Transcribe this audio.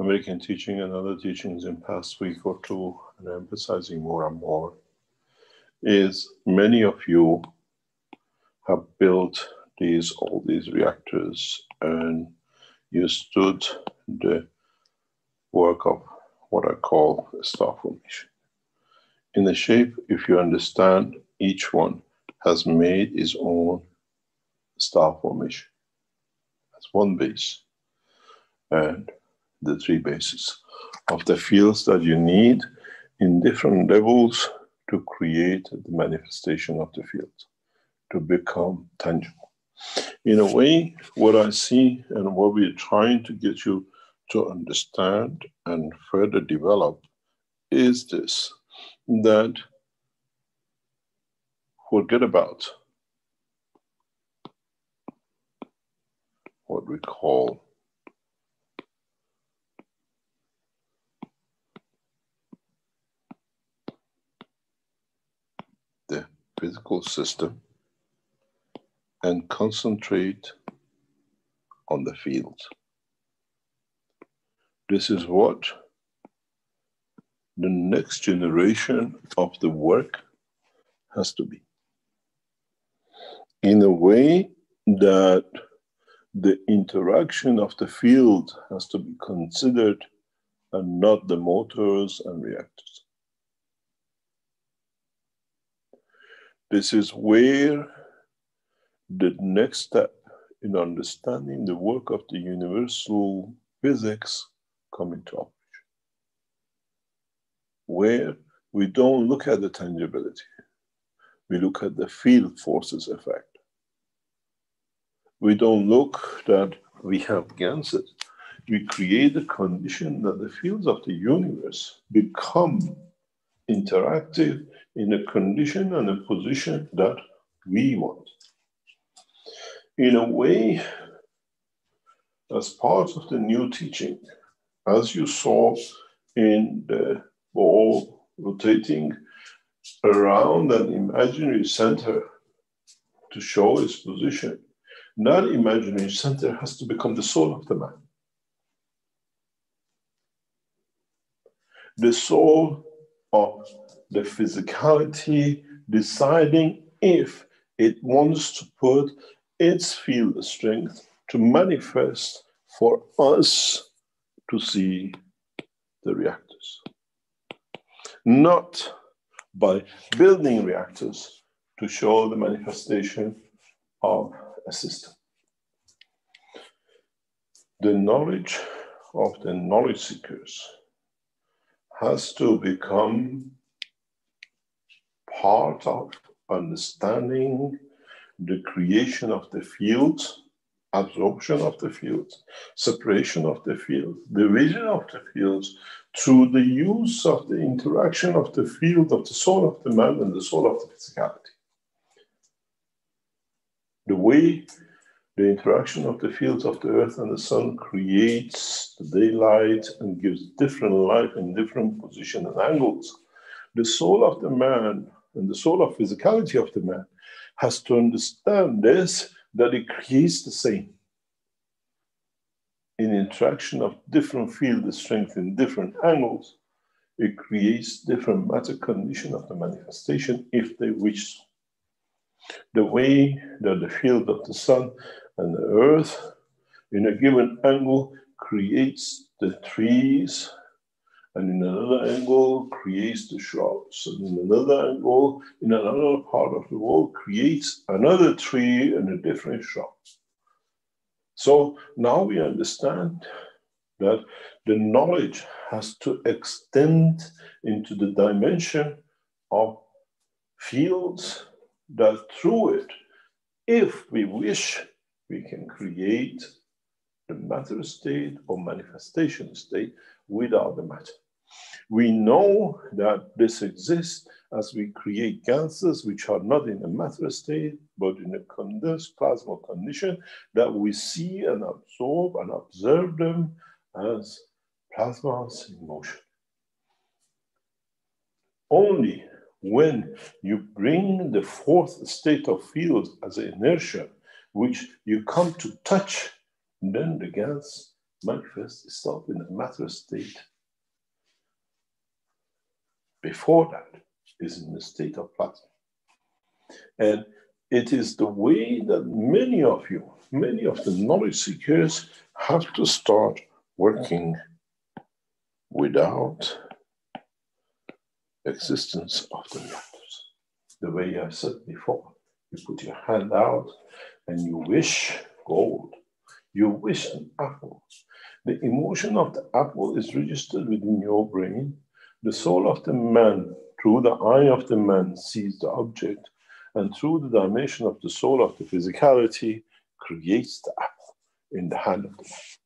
American teaching and other teachings in past week or two, and emphasizing more and more, is many of you have built these all these reactors and you stood the work of what I call star formation. In the shape, if you understand, each one has made its own star formation. That's one base. And the three bases of the fields that you need in different levels to create the manifestation of the field, to become tangible. In a way, what I see and what we're trying to get you to understand and further develop is this that forget about what we call the physical system and concentrate on the field. This is what the next generation of the work has to be. In a way that the interaction of the field has to be considered and not the motors and reactors. This is where the next step in understanding the work of the universal physics come into operation. Where we don't look at the tangibility, we look at the field forces effect. We don't look that we have GANSes, We create the condition that the fields of the universe become interactive in a condition and a position that we want. In a way, as part of the new teaching, as you saw in the ball rotating around an imaginary center to show its position, that imaginary center has to become the soul of the man. The soul of the physicality deciding if it wants to put its field of strength to manifest for us to see the reactors. Not by building reactors to show the manifestation of a system. The knowledge of the knowledge seekers has to become part of understanding the creation of the field, absorption of the field, separation of the field, division of the fields through the use of the interaction of the field of the soul of the man and the soul of the physicality. The way the interaction of the fields of the earth and the sun creates the daylight and gives different light in different positions and angles. The soul of the man and the soul of physicality of the man has to understand this that it creates the same in interaction of different field strength in different angles it creates different matter condition of the manifestation if they wish the way that the field of the sun and the earth in a given angle creates the trees and in another angle creates the shrubs, and in another angle, in another part of the world, creates another tree and a different shrub. So now we understand that the knowledge has to extend into the dimension of fields that through it, if we wish, we can create the matter state or manifestation state without the matter. We know that this exists as we create gases which are not in a matter state, but in a condensed plasma condition that we see and absorb and observe them as plasmas in motion. Only when you bring the fourth state of field as inertia, which you come to touch, then the gas manifests itself in a matter state. Before that is in the state of plasma. And it is the way that many of you, many of the knowledge seekers have to start working without existence of the matters. The way I said before, you put your hand out and you wish gold. You wish an apple. The emotion of the apple is registered within your brain. The soul of the man, through the eye of the man, sees the object, and through the dimension of the soul of the physicality, creates the apple in the hand of the man.